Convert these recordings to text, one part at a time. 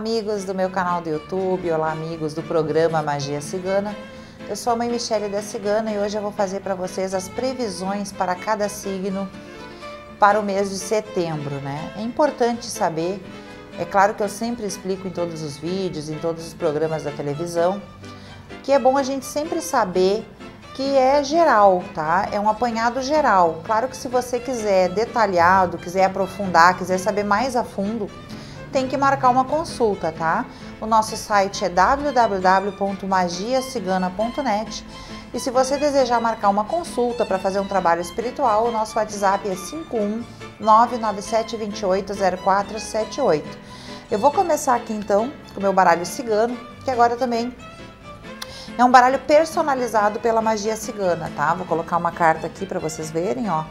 amigos do meu canal do YouTube, olá, amigos do programa Magia Cigana. Eu sou a mãe Michele da Cigana e hoje eu vou fazer para vocês as previsões para cada signo para o mês de setembro, né? É importante saber, é claro que eu sempre explico em todos os vídeos, em todos os programas da televisão, que é bom a gente sempre saber que é geral, tá? É um apanhado geral. Claro que se você quiser detalhado, quiser aprofundar, quiser saber mais a fundo, tem que marcar uma consulta, tá? O nosso site é www.magiacigana.net e se você desejar marcar uma consulta para fazer um trabalho espiritual, o nosso WhatsApp é 51997280478. Eu vou começar aqui então com o meu baralho cigano, que agora também é um baralho personalizado pela magia cigana, tá? Vou colocar uma carta aqui para vocês verem, ó,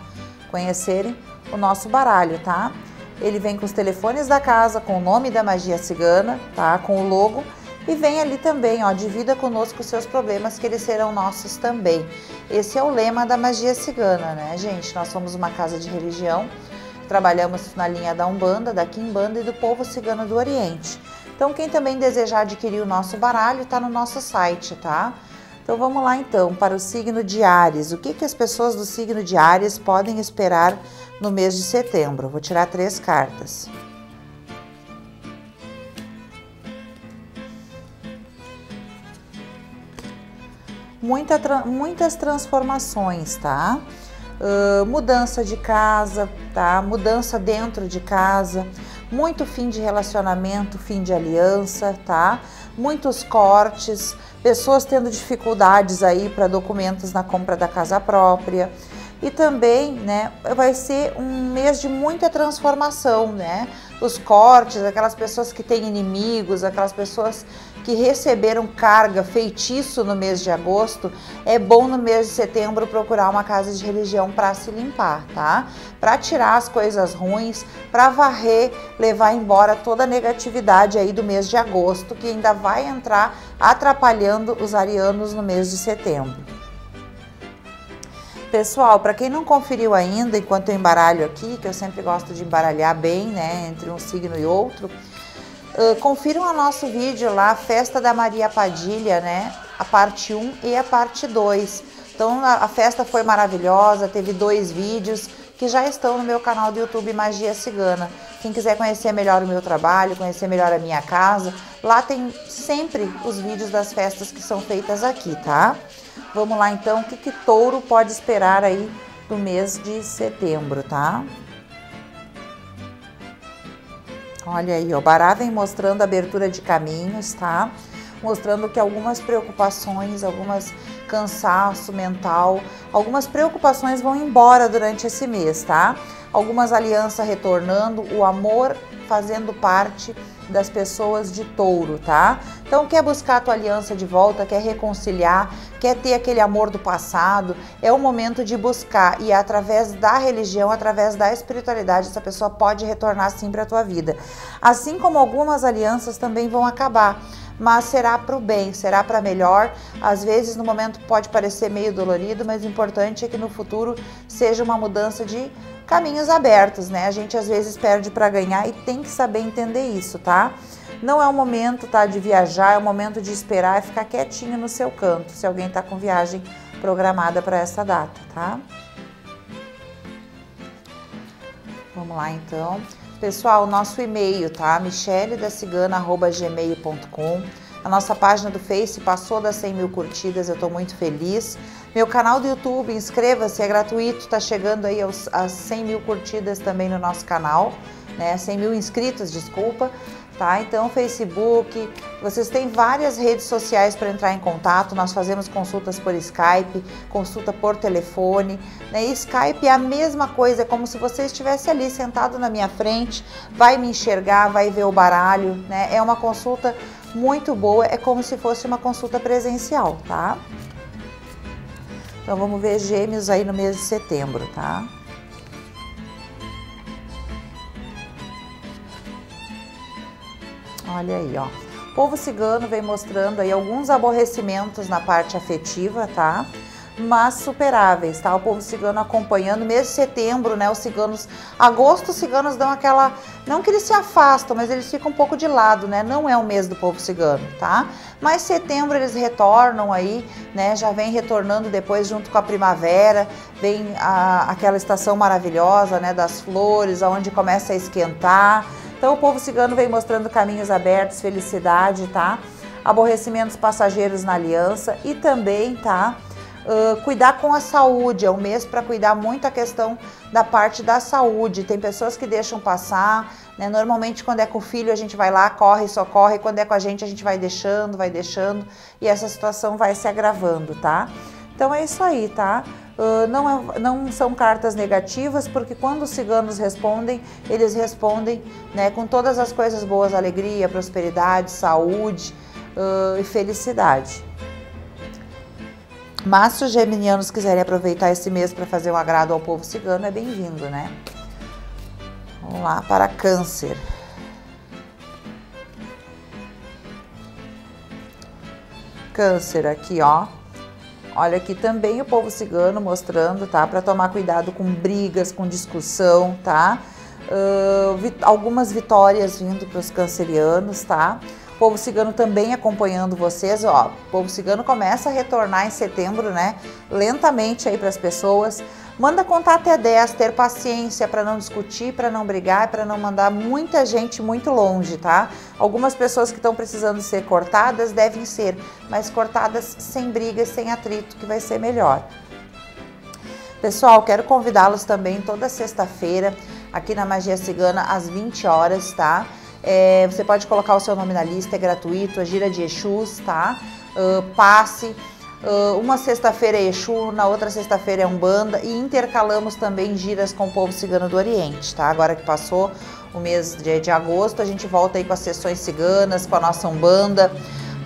conhecerem o nosso baralho, tá? Ele vem com os telefones da casa, com o nome da magia cigana, tá? Com o logo e vem ali também, ó, divida conosco os seus problemas que eles serão nossos também. Esse é o lema da magia cigana, né, gente? Nós somos uma casa de religião, trabalhamos na linha da Umbanda, da Quimbanda e do povo cigano do Oriente. Então, quem também desejar adquirir o nosso baralho, está no nosso site, tá? Então, vamos lá então para o signo de Ares. O que, que as pessoas do signo de Ares podem esperar no mês de setembro? Vou tirar três cartas. Muita, muitas transformações, tá? Uh, mudança de casa, tá? Mudança dentro de casa, muito fim de relacionamento, fim de aliança, tá? Muitos cortes, pessoas tendo dificuldades aí para documentos na compra da casa própria. E também, né, vai ser um mês de muita transformação, né? Os cortes, aquelas pessoas que têm inimigos, aquelas pessoas que receberam carga, feitiço no mês de agosto, é bom no mês de setembro procurar uma casa de religião para se limpar, tá? Para tirar as coisas ruins, para varrer, levar embora toda a negatividade aí do mês de agosto, que ainda vai entrar atrapalhando os arianos no mês de setembro. Pessoal, para quem não conferiu ainda, enquanto eu embaralho aqui, que eu sempre gosto de embaralhar bem, né, entre um signo e outro, Uh, confiram o nosso vídeo lá, Festa da Maria Padilha, né? A parte 1 e a parte 2. Então a, a festa foi maravilhosa, teve dois vídeos que já estão no meu canal do YouTube Magia Cigana. Quem quiser conhecer melhor o meu trabalho, conhecer melhor a minha casa, lá tem sempre os vídeos das festas que são feitas aqui, tá? Vamos lá então, o que, que touro pode esperar aí do mês de setembro, tá? Olha aí, o Bará vem mostrando abertura de caminhos, tá? Mostrando que algumas preocupações, algumas cansaço mental, algumas preocupações vão embora durante esse mês, tá? Algumas alianças retornando, o amor fazendo parte das pessoas de touro, tá? Então, quer buscar a tua aliança de volta, quer reconciliar, quer ter aquele amor do passado, é o momento de buscar e através da religião, através da espiritualidade, essa pessoa pode retornar sim para a tua vida. Assim como algumas alianças também vão acabar mas será para o bem, será para melhor. Às vezes no momento pode parecer meio dolorido, mas o importante é que no futuro seja uma mudança de caminhos abertos, né? A gente às vezes perde para ganhar e tem que saber entender isso, tá? Não é o momento, tá, de viajar, é o momento de esperar e ficar quietinho no seu canto, se alguém tá com viagem programada para essa data, tá? Vamos lá então. Pessoal, nosso e-mail, tá? micheledacigana.gmail.com a nossa página do Face passou das 100 mil curtidas, eu estou muito feliz. Meu canal do YouTube, inscreva-se, é gratuito, está chegando aí aos, às 100 mil curtidas também no nosso canal, né? 100 mil inscritos, desculpa. Tá? Então, Facebook, vocês têm várias redes sociais para entrar em contato. Nós fazemos consultas por Skype, consulta por telefone. Né? Skype é a mesma coisa, é como se você estivesse ali sentado na minha frente, vai me enxergar, vai ver o baralho. Né? É uma consulta muito boa, é como se fosse uma consulta presencial, tá? Então vamos ver gêmeos aí no mês de setembro, tá? Olha aí, ó. O povo cigano vem mostrando aí alguns aborrecimentos na parte afetiva, tá? Mas superáveis, tá? O povo cigano acompanhando, mês de setembro, né? Os ciganos, agosto os ciganos dão aquela, não que eles se afastam, mas eles ficam um pouco de lado, né? Não é o mês do povo cigano, tá? Mas setembro eles retornam aí, né? Já vem retornando depois junto com a primavera, vem a, aquela estação maravilhosa, né? Das flores, aonde começa a esquentar. Então o povo cigano vem mostrando caminhos abertos, felicidade, tá? Aborrecimentos passageiros na aliança e também, tá? Cuidar com a saúde, é um mês para cuidar muito a questão da parte da saúde. Tem pessoas que deixam passar, né? Normalmente quando é com o filho a gente vai lá, corre, socorre, quando é com a gente a gente vai deixando, vai deixando e essa situação vai se agravando, tá? Então é isso aí, tá? Uh, não, é, não são cartas negativas, porque quando os ciganos respondem, eles respondem né, com todas as coisas boas, alegria, prosperidade, saúde uh, e felicidade. Mas se os geminianos quiserem aproveitar esse mês para fazer um agrado ao povo cigano, é bem-vindo, né? Vamos lá para câncer. Câncer aqui, ó. Olha aqui também o povo cigano mostrando, tá? Para tomar cuidado com brigas, com discussão, tá? Uh, vi algumas vitórias vindo para os cancerianos, tá? Povo cigano também acompanhando vocês, ó. O povo cigano começa a retornar em setembro, né? Lentamente aí para as pessoas. Manda contar até 10, ter paciência para não discutir, para não brigar, para não mandar muita gente muito longe, tá? Algumas pessoas que estão precisando ser cortadas devem ser, mas cortadas sem brigas, sem atrito, que vai ser melhor. Pessoal, quero convidá-los também toda sexta-feira aqui na Magia Cigana às 20 horas, tá? É, você pode colocar o seu nome na lista, é gratuito, a gira de Exus, tá? Uh, passe. Uh, uma sexta-feira é Exu, na outra sexta-feira é Umbanda e intercalamos também giras com o povo cigano do Oriente, tá? Agora que passou o mês de, de agosto, a gente volta aí com as sessões ciganas, com a nossa Umbanda.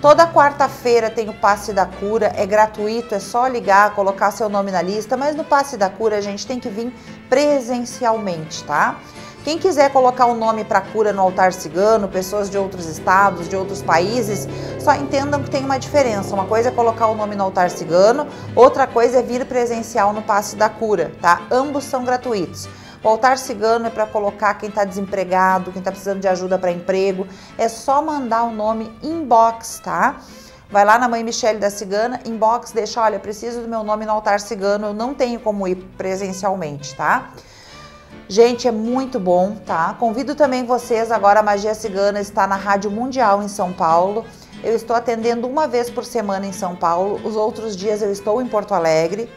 Toda quarta-feira tem o Passe da Cura, é gratuito, é só ligar, colocar seu nome na lista, mas no Passe da Cura a gente tem que vir presencialmente, tá? Quem quiser colocar o nome para cura no altar cigano, pessoas de outros estados, de outros países, só entendam que tem uma diferença. Uma coisa é colocar o nome no altar cigano, outra coisa é vir presencial no passe da cura, tá? Ambos são gratuitos. O altar cigano é para colocar quem está desempregado, quem está precisando de ajuda para emprego. É só mandar o nome inbox, tá? Vai lá na mãe Michele da Cigana, inbox, deixa, olha, preciso do meu nome no altar cigano, eu não tenho como ir presencialmente, tá? Gente, é muito bom, tá? Convido também vocês, agora a Magia Cigana está na Rádio Mundial em São Paulo. Eu estou atendendo uma vez por semana em São Paulo, os outros dias eu estou em Porto Alegre.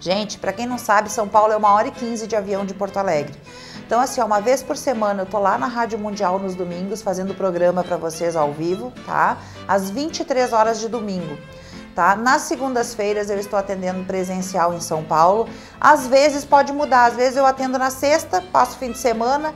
Gente, para quem não sabe, São Paulo é uma hora e quinze de avião de Porto Alegre. Então, assim, uma vez por semana eu tô lá na Rádio Mundial nos domingos fazendo programa para vocês ao vivo, tá? Às 23 horas de domingo tá? Nas segundas-feiras eu estou atendendo presencial em São Paulo. Às vezes pode mudar, às vezes eu atendo na sexta, passo fim de semana,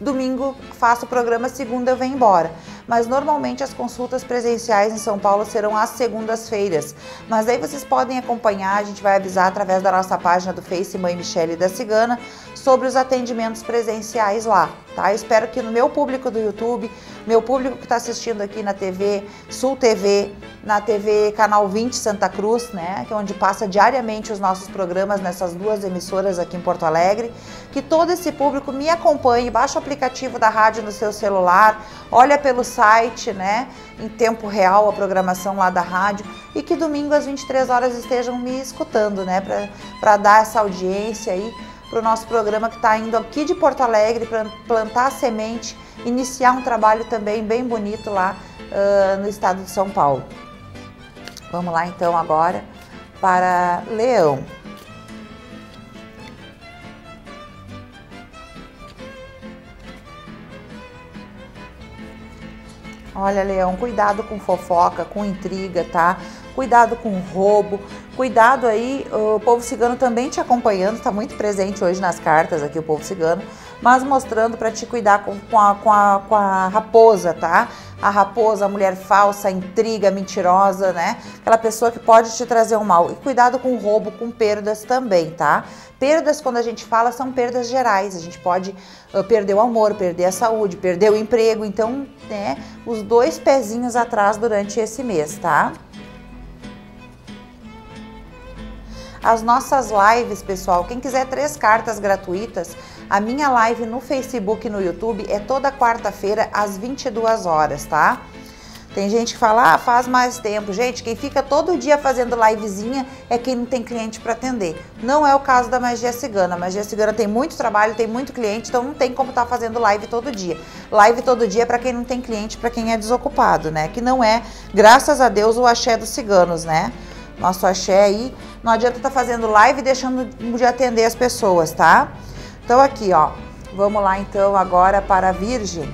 domingo faço o programa, segunda eu venho embora. Mas normalmente as consultas presenciais em São Paulo serão às segundas-feiras. Mas aí vocês podem acompanhar, a gente vai avisar através da nossa página do Face Mãe Michele da Cigana sobre os atendimentos presenciais lá, tá? Eu espero que no meu público do YouTube meu público que está assistindo aqui na TV Sul TV, na TV Canal 20 Santa Cruz, né, que é onde passa diariamente os nossos programas nessas duas emissoras aqui em Porto Alegre, que todo esse público me acompanhe, baixa o aplicativo da rádio no seu celular, olha pelo site, né, em tempo real a programação lá da rádio e que domingo às 23 horas estejam me escutando, né, para dar essa audiência aí para o nosso programa que está indo aqui de Porto Alegre para plantar semente, iniciar um trabalho também bem bonito lá uh, no estado de São Paulo. Vamos lá então agora para Leão. Olha, Leão, cuidado com fofoca, com intriga, tá? Cuidado com roubo, cuidado aí, o povo cigano também te acompanhando, está muito presente hoje nas cartas aqui o povo cigano, mas mostrando para te cuidar com, com, a, com, a, com a raposa, tá? A raposa, a mulher falsa, a intriga, mentirosa, né? Aquela pessoa que pode te trazer um mal. E cuidado com roubo, com perdas também, tá? Perdas, quando a gente fala, são perdas gerais. A gente pode uh, perder o amor, perder a saúde, perder o emprego. Então, né, os dois pezinhos atrás durante esse mês, tá? As nossas lives, pessoal. Quem quiser três cartas gratuitas, a minha live no Facebook e no YouTube é toda quarta-feira às 22 horas, tá? Tem gente que fala, ah, faz mais tempo. Gente, quem fica todo dia fazendo livezinha é quem não tem cliente para atender. Não é o caso da Magia Cigana. A Magia Cigana tem muito trabalho, tem muito cliente, então não tem como estar tá fazendo live todo dia. Live todo dia é para quem não tem cliente, para quem é desocupado, né? Que não é, graças a Deus, o axé dos ciganos, né? Nosso axé aí, não adianta estar tá fazendo live e deixando de atender as pessoas, tá? Então aqui, ó, vamos lá então agora para a Virgem.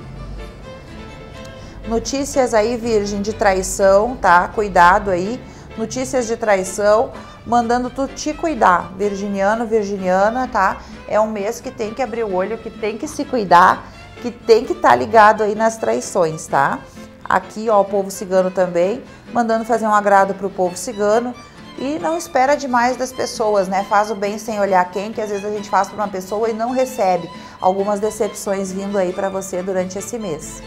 Notícias aí, Virgem, de traição, tá? Cuidado aí. Notícias de traição, mandando tu te cuidar. Virginiano, virginiana, tá? É um mês que tem que abrir o olho, que tem que se cuidar, que tem que estar tá ligado aí nas traições, tá? Aqui, ó, o povo cigano também, mandando fazer um agrado pro povo cigano. E não espera demais das pessoas, né? Faz o bem sem olhar quem, que às vezes a gente faz para uma pessoa e não recebe algumas decepções vindo aí para você durante esse mês.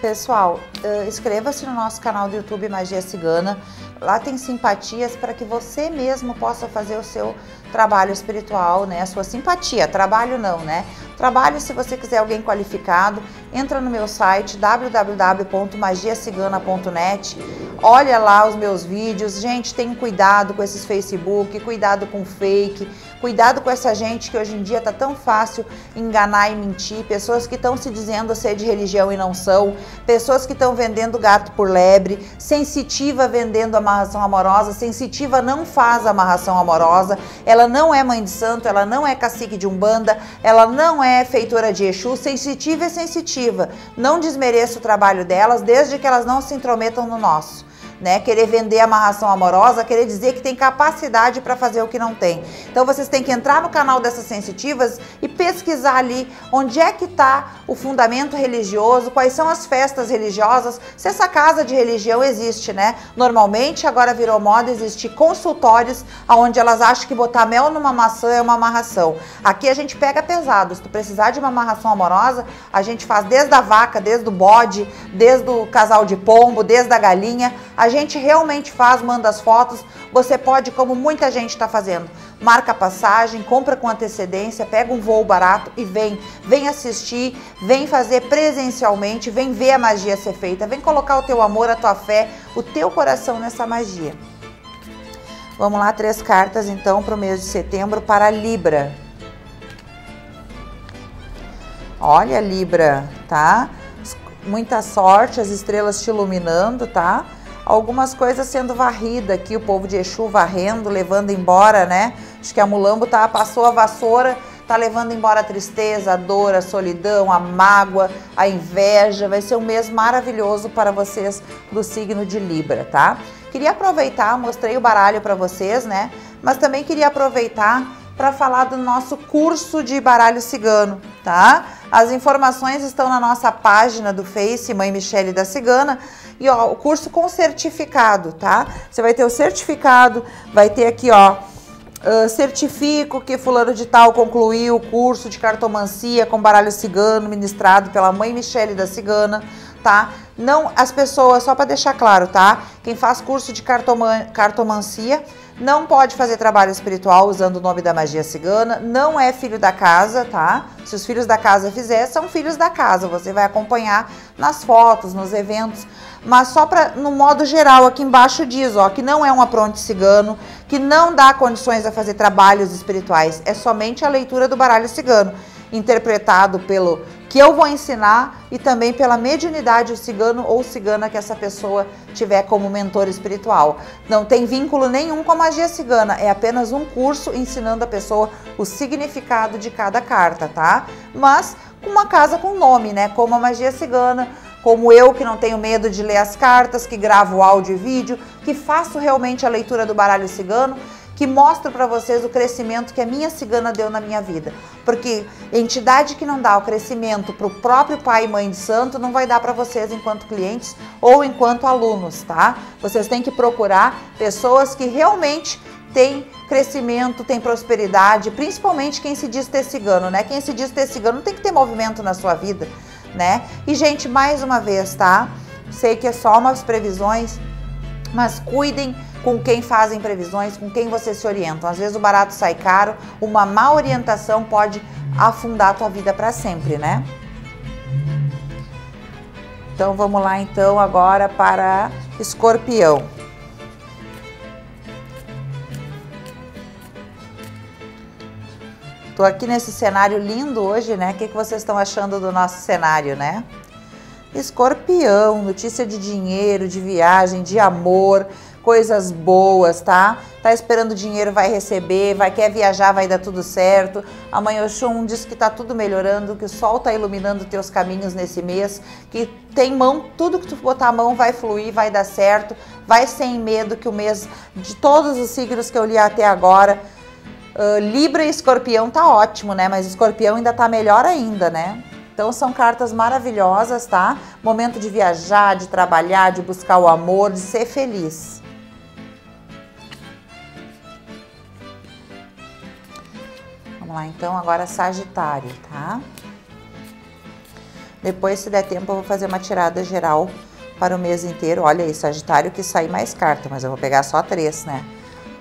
Pessoal, uh, inscreva-se no nosso canal do YouTube Magia Cigana. Lá tem simpatias para que você mesmo possa fazer o seu trabalho espiritual, né? A sua simpatia, trabalho não, né? Trabalho, se você quiser alguém qualificado, entra no meu site www.magiacigana.net, olha lá os meus vídeos. Gente, tenham cuidado com esses Facebook, cuidado com fake, cuidado com essa gente que hoje em dia tá tão fácil enganar e mentir, pessoas que estão se dizendo ser de religião e não são, pessoas que estão vendendo gato por lebre, sensitiva vendendo amarração amorosa, sensitiva não faz amarração amorosa, ela não é mãe de santo, ela não é cacique de umbanda, ela não é feitora de Exu, sensitiva é sensitiva. Não desmereça o trabalho delas, desde que elas não se intrometam no nosso né? Querer vender amarração amorosa, querer dizer que tem capacidade para fazer o que não tem. Então vocês têm que entrar no canal dessas sensitivas e pesquisar ali onde é que está o fundamento religioso, quais são as festas religiosas, se essa casa de religião existe, né? Normalmente agora virou moda existir consultórios onde elas acham que botar mel numa maçã é uma amarração. Aqui a gente pega pesado. Se tu precisar de uma amarração amorosa, a gente faz desde a vaca, desde o bode, desde o casal de pombo, desde a galinha. A a gente realmente faz, manda as fotos. Você pode, como muita gente está fazendo, marca passagem, compra com antecedência, pega um voo barato e vem. Vem assistir, vem fazer presencialmente, vem ver a magia ser feita, vem colocar o teu amor, a tua fé, o teu coração nessa magia. Vamos lá, três cartas então para o mês de setembro para Libra. Olha, Libra, tá? Muita sorte, as estrelas te iluminando, tá? Algumas coisas sendo varrida aqui, o povo de Exu varrendo, levando embora, né? Acho que a Mulambo tá, passou a vassoura, tá levando embora a tristeza, a dor, a solidão, a mágoa, a inveja. Vai ser um mês maravilhoso para vocês do signo de Libra, tá? Queria aproveitar, mostrei o baralho para vocês, né? Mas também queria aproveitar para falar do nosso curso de baralho cigano, tá? As informações estão na nossa página do Face Mãe Michele da Cigana e ó, o curso com certificado, tá? Você vai ter o certificado, vai ter aqui, ó, Uh, certifico que fulano de tal concluiu o curso de cartomancia com baralho cigano ministrado pela mãe Michele da Cigana, tá? Não, as pessoas, só para deixar claro, tá? Quem faz curso de cartoman, cartomancia não pode fazer trabalho espiritual usando o nome da magia cigana, não é filho da casa, tá? Se os filhos da casa fizer, são filhos da casa, você vai acompanhar nas fotos, nos eventos, mas só para no modo geral, aqui embaixo diz, ó, que não é um apronte cigano, que não dá condições a fazer trabalhos espirituais, é somente a leitura do baralho cigano, interpretado pelo que eu vou ensinar e também pela mediunidade o cigano ou cigana que essa pessoa tiver como mentor espiritual. Não tem vínculo nenhum com a magia cigana, é apenas um curso ensinando a pessoa o significado de cada carta, tá? Mas com uma casa com nome, né? Como a magia cigana, como eu que não tenho medo de ler as cartas, que gravo áudio e vídeo, que faço realmente a leitura do baralho cigano que mostro para vocês o crescimento que a minha cigana deu na minha vida. Porque entidade que não dá o crescimento para o próprio pai e mãe de santo não vai dar para vocês enquanto clientes ou enquanto alunos, tá? Vocês têm que procurar pessoas que realmente têm crescimento, têm prosperidade, principalmente quem se diz ter cigano, né? Quem se diz ter cigano tem que ter movimento na sua vida né? E, gente, mais uma vez, tá? Sei que é só umas previsões, mas cuidem com quem fazem previsões, com quem vocês se orientam. Às vezes o barato sai caro, uma má orientação pode afundar a tua vida para sempre, né? Então vamos lá então agora para escorpião. Tô aqui nesse cenário lindo hoje, né? O que, que vocês estão achando do nosso cenário, né? Escorpião, notícia de dinheiro, de viagem, de amor, coisas boas, tá? Tá esperando dinheiro, vai receber, vai quer viajar, vai dar tudo certo. Amanhã o Shun diz que tá tudo melhorando, que o sol tá iluminando teus caminhos nesse mês, que tem mão, tudo que tu botar a mão vai fluir, vai dar certo. Vai sem medo que o mês de todos os signos que eu li até agora Uh, Libra e Escorpião tá ótimo, né? Mas Escorpião ainda tá melhor ainda, né? Então são cartas maravilhosas, tá? Momento de viajar, de trabalhar, de buscar o amor, de ser feliz. Lá, então agora Sagitário, tá? Depois, se der tempo, eu vou fazer uma tirada geral para o mês inteiro. Olha aí, Sagitário que sai mais carta, mas eu vou pegar só três, né?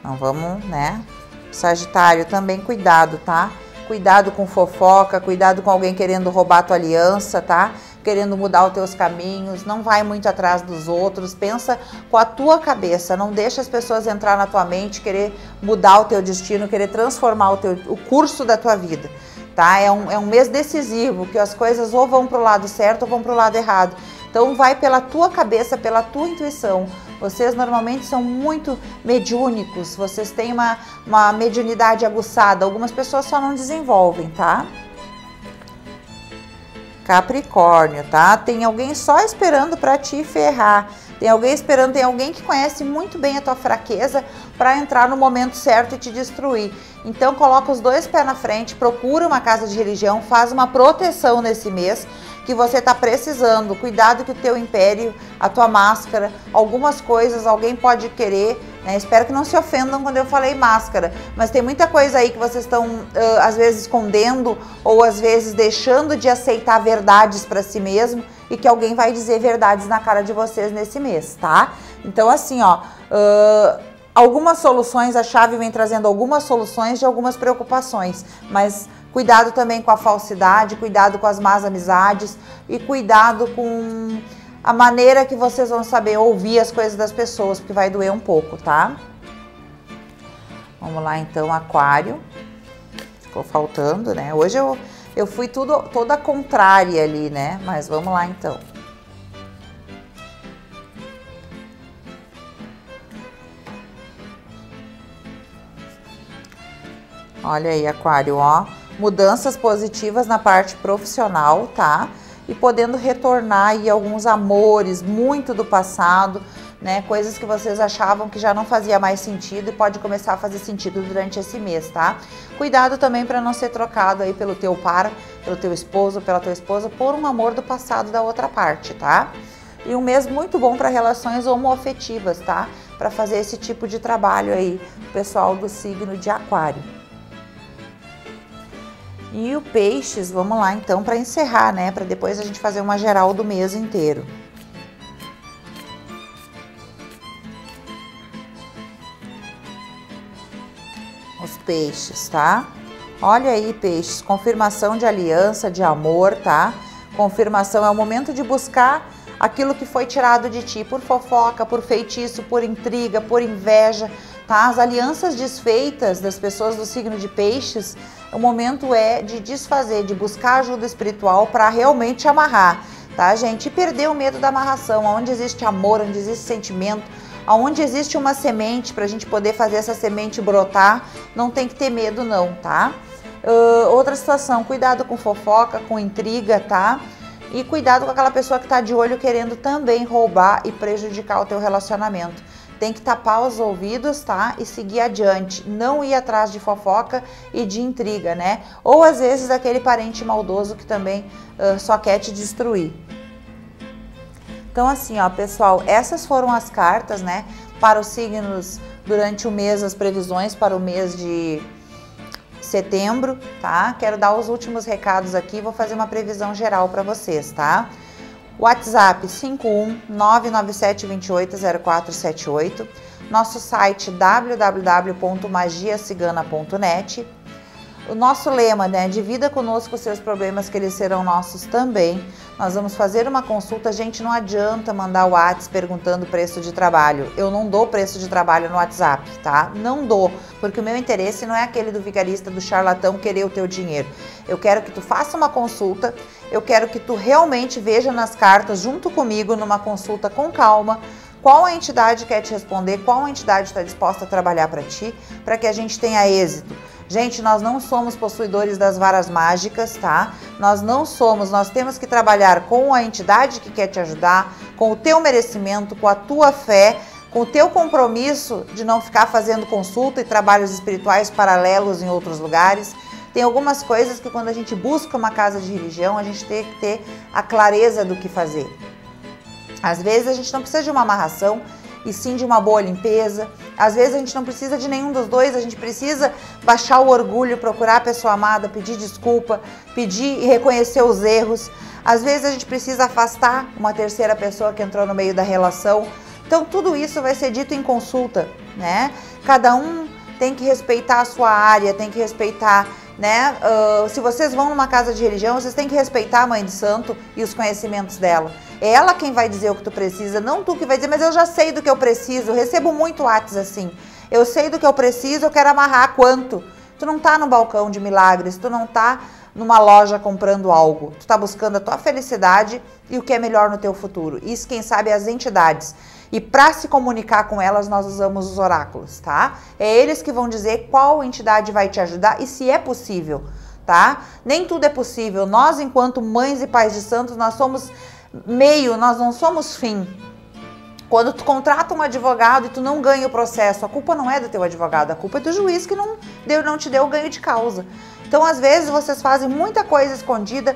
Não vamos, né? Sagitário, também cuidado, tá? Cuidado com fofoca, cuidado com alguém querendo roubar tua aliança, tá? Querendo mudar os teus caminhos, não vai muito atrás dos outros, pensa com a tua cabeça, não deixa as pessoas entrar na tua mente, querer mudar o teu destino, querer transformar o, teu, o curso da tua vida, tá? É um, é um mês decisivo, que as coisas ou vão para o lado certo ou vão para o lado errado. Então vai pela tua cabeça, pela tua intuição. Vocês normalmente são muito mediúnicos, vocês têm uma, uma mediunidade aguçada. Algumas pessoas só não desenvolvem, tá? Capricórnio, tá? Tem alguém só esperando para te ferrar. Tem alguém esperando, tem alguém que conhece muito bem a tua fraqueza para entrar no momento certo e te destruir. Então coloca os dois pés na frente, procura uma casa de religião, faz uma proteção nesse mês que você está precisando. Cuidado que o teu império, a tua máscara, algumas coisas alguém pode querer. Né? Espero que não se ofendam quando eu falei máscara, mas tem muita coisa aí que vocês estão uh, às vezes escondendo ou às vezes deixando de aceitar verdades para si mesmo e que alguém vai dizer verdades na cara de vocês nesse mês, tá? Então assim, ó. Uh, algumas soluções, a chave vem trazendo algumas soluções de algumas preocupações, mas Cuidado também com a falsidade, cuidado com as más amizades e cuidado com a maneira que vocês vão saber ouvir as coisas das pessoas, porque vai doer um pouco, tá? Vamos lá então, aquário. Ficou faltando, né? Hoje eu, eu fui tudo, toda contrária ali, né? Mas vamos lá então. Olha aí, aquário, ó mudanças positivas na parte profissional, tá? E podendo retornar aí alguns amores muito do passado, né? Coisas que vocês achavam que já não fazia mais sentido e pode começar a fazer sentido durante esse mês, tá? Cuidado também para não ser trocado aí pelo teu par, pelo teu esposo, pela tua esposa, por um amor do passado da outra parte, tá? E um mês muito bom para relações homoafetivas, tá? Para fazer esse tipo de trabalho aí, pessoal do signo de Aquário. E o peixes, vamos lá então para encerrar, né? Para depois a gente fazer uma geral do mês inteiro. Os peixes, tá? Olha aí, peixes, confirmação de aliança, de amor, tá? Confirmação é o momento de buscar aquilo que foi tirado de ti por fofoca, por feitiço, por intriga, por inveja, tá? As alianças desfeitas das pessoas do signo de peixes o momento é de desfazer, de buscar ajuda espiritual para realmente amarrar, tá, gente? E perder o medo da amarração, onde existe amor, onde existe sentimento, onde existe uma semente para a gente poder fazer essa semente brotar, não tem que ter medo não, tá? Uh, outra situação, cuidado com fofoca, com intriga, tá? E cuidado com aquela pessoa que está de olho querendo também roubar e prejudicar o teu relacionamento tem que tapar os ouvidos, tá? E seguir adiante, não ir atrás de fofoca e de intriga, né? Ou às vezes aquele parente maldoso que também uh, só quer te destruir. Então assim, ó, pessoal, essas foram as cartas, né, para os signos durante o mês, as previsões para o mês de setembro, tá? Quero dar os últimos recados aqui, vou fazer uma previsão geral para vocês, tá? WhatsApp 51997280478, nosso site www.magiacigana.net o nosso lema, né? Divida conosco os seus problemas, que eles serão nossos também. Nós vamos fazer uma consulta. Gente, não adianta mandar o WhatsApp perguntando preço de trabalho. Eu não dou preço de trabalho no WhatsApp, tá? Não dou, porque o meu interesse não é aquele do vigarista, do charlatão querer o teu dinheiro. Eu quero que tu faça uma consulta, eu quero que tu realmente veja nas cartas junto comigo numa consulta com calma qual a entidade quer te responder, qual a entidade está disposta a trabalhar para ti, para que a gente tenha êxito. Gente, nós não somos possuidores das varas mágicas, tá? Nós não somos, nós temos que trabalhar com a entidade que quer te ajudar, com o teu merecimento, com a tua fé, com o teu compromisso de não ficar fazendo consulta e trabalhos espirituais paralelos em outros lugares. Tem algumas coisas que quando a gente busca uma casa de religião, a gente tem que ter a clareza do que fazer. Às vezes a gente não precisa de uma amarração, e sim de uma boa limpeza. Às vezes a gente não precisa de nenhum dos dois, a gente precisa baixar o orgulho, procurar a pessoa amada, pedir desculpa, pedir e reconhecer os erros. Às vezes a gente precisa afastar uma terceira pessoa que entrou no meio da relação. Então tudo isso vai ser dito em consulta, né? Cada um tem que respeitar a sua área, tem que respeitar né? Uh, se vocês vão numa casa de religião, vocês têm que respeitar a mãe de santo e os conhecimentos dela. É ela quem vai dizer o que tu precisa, não tu que vai dizer, mas eu já sei do que eu preciso. Recebo muito WhatsApp assim. Eu sei do que eu preciso, eu quero amarrar quanto. Tu não tá no balcão de milagres, tu não tá numa loja comprando algo. Tu tá buscando a tua felicidade e o que é melhor no teu futuro. Isso quem sabe é as entidades. E para se comunicar com elas, nós usamos os oráculos, tá? É eles que vão dizer qual entidade vai te ajudar e se é possível, tá? Nem tudo é possível. Nós, enquanto mães e pais de santos, nós somos meio, nós não somos fim. Quando tu contrata um advogado e tu não ganha o processo, a culpa não é do teu advogado, a culpa é do juiz que não, deu, não te deu o ganho de causa. Então, às vezes, vocês fazem muita coisa escondida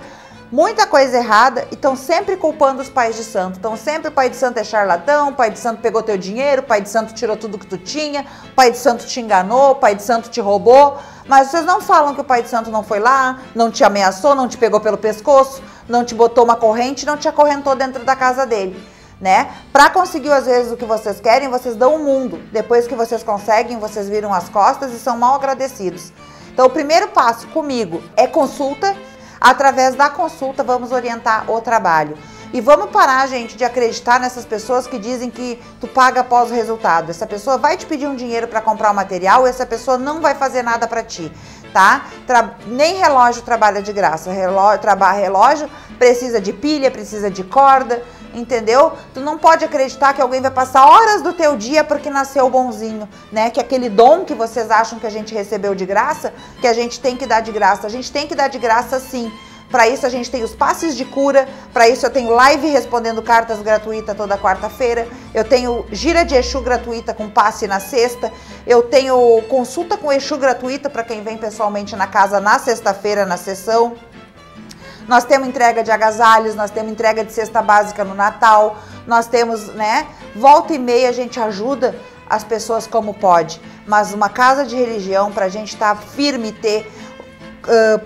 muita coisa errada e estão sempre culpando os pais de santo. Então sempre pai de santo é charlatão, pai de santo pegou teu dinheiro, pai de santo tirou tudo que tu tinha, pai de santo te enganou, pai de santo te roubou. Mas vocês não falam que o pai de santo não foi lá, não te ameaçou, não te pegou pelo pescoço, não te botou uma corrente, não te acorrentou dentro da casa dele. Né? Para conseguir às vezes o que vocês querem, vocês dão o mundo. Depois que vocês conseguem, vocês viram as costas e são mal agradecidos. Então, o primeiro passo comigo é consulta Através da consulta, vamos orientar o trabalho. E vamos parar, gente, de acreditar nessas pessoas que dizem que tu paga após o resultado. Essa pessoa vai te pedir um dinheiro para comprar o material essa pessoa não vai fazer nada para ti, tá? Tra nem relógio trabalha de graça. Relógio, relógio precisa de pilha, precisa de corda, entendeu? Tu não pode acreditar que alguém vai passar horas do teu dia porque nasceu bonzinho, né? Que aquele dom que vocês acham que a gente recebeu de graça, que a gente tem que dar de graça. A gente tem que dar de graça sim. Para isso a gente tem os passes de cura, para isso eu tenho live respondendo cartas gratuita toda quarta-feira, eu tenho gira de Exu gratuita com passe na sexta, eu tenho consulta com Exu gratuita para quem vem pessoalmente na casa na sexta-feira na sessão. Nós temos entrega de agasalhos, nós temos entrega de cesta básica no Natal, nós temos, né? Volta e meia a gente ajuda as pessoas como pode, mas uma casa de religião para a gente estar tá firme e ter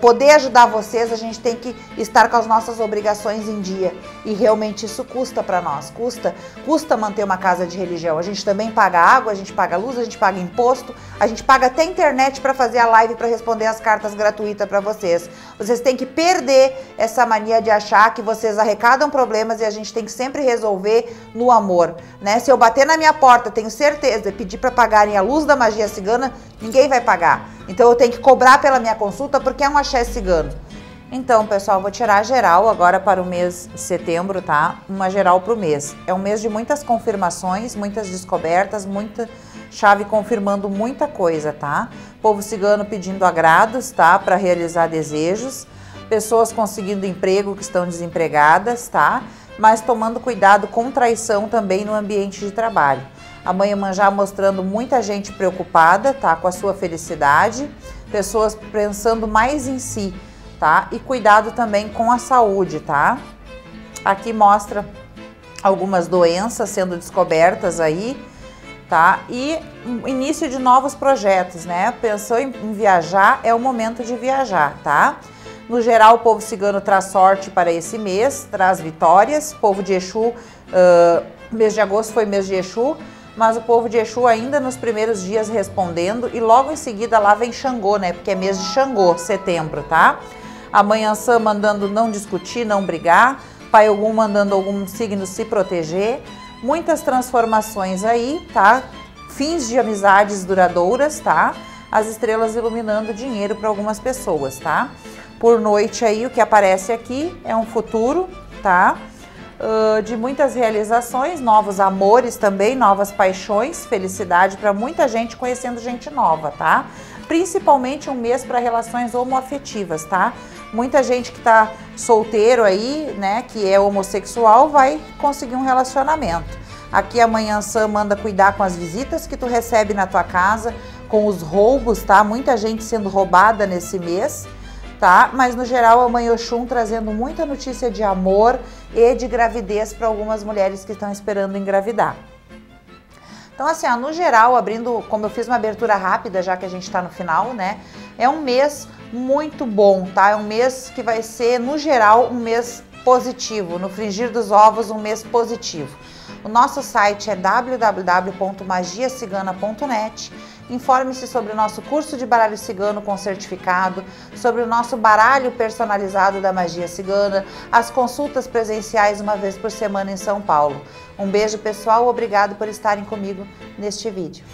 poder ajudar vocês, a gente tem que estar com as nossas obrigações em dia. E realmente isso custa para nós, custa, custa manter uma casa de religião. A gente também paga água, a gente paga luz, a gente paga imposto, a gente paga até internet para fazer a live para responder as cartas gratuitas para vocês. Vocês têm que perder essa mania de achar que vocês arrecadam problemas e a gente tem que sempre resolver no amor, né? Se eu bater na minha porta, tenho certeza, pedir para pagarem a luz da magia cigana, ninguém vai pagar. Então eu tenho que cobrar pela minha consulta porque é um axé cigano. Então, pessoal, vou tirar geral agora para o mês de setembro, tá? Uma geral para o mês. É um mês de muitas confirmações, muitas descobertas, muita chave confirmando muita coisa, tá? Povo cigano pedindo agrados, tá? Para realizar desejos. Pessoas conseguindo emprego que estão desempregadas, tá? Mas tomando cuidado com traição também no ambiente de trabalho. A mãe Iemanjá mostrando muita gente preocupada, tá? Com a sua felicidade, pessoas pensando mais em si, tá? E cuidado também com a saúde, tá? Aqui mostra algumas doenças sendo descobertas aí, tá? E início de novos projetos, né? Pensou em, em viajar, é o momento de viajar, tá? No geral, o povo cigano traz sorte para esse mês, traz vitórias. O povo de Exu, uh, mês de agosto foi mês de Exu, mas o povo de Exu ainda nos primeiros dias respondendo e logo em seguida lá vem Xangô, né? Porque é mês de Xangô, setembro, tá? Amanhã Sam mandando não discutir, não brigar. Pai Ogum mandando algum signo se proteger. Muitas transformações aí, tá? Fins de amizades duradouras, tá? As estrelas iluminando dinheiro para algumas pessoas, tá? Por noite aí, o que aparece aqui é um futuro, tá? Uh, de muitas realizações, novos amores também, novas paixões, felicidade para muita gente conhecendo gente nova, tá? Principalmente um mês para relações homoafetivas, tá? Muita gente que tá solteiro aí, né, que é homossexual, vai conseguir um relacionamento. Aqui amanhã Sam manda cuidar com as visitas que tu recebe na tua casa, com os roubos, tá? Muita gente sendo roubada nesse mês, tá? Mas no geral a Mãe Oxum trazendo muita notícia de amor e de gravidez para algumas mulheres que estão esperando engravidar. Então, assim, ó, no geral, abrindo, como eu fiz uma abertura rápida, já que a gente está no final, né? É um mês muito bom, tá? É um mês que vai ser, no geral, um mês positivo. No fringir dos ovos, um mês positivo. O nosso site é www.magiacigana.net. Informe-se sobre o nosso curso de baralho cigano com certificado, sobre o nosso baralho personalizado da magia cigana, as consultas presenciais uma vez por semana em São Paulo. Um beijo pessoal, obrigado por estarem comigo neste vídeo.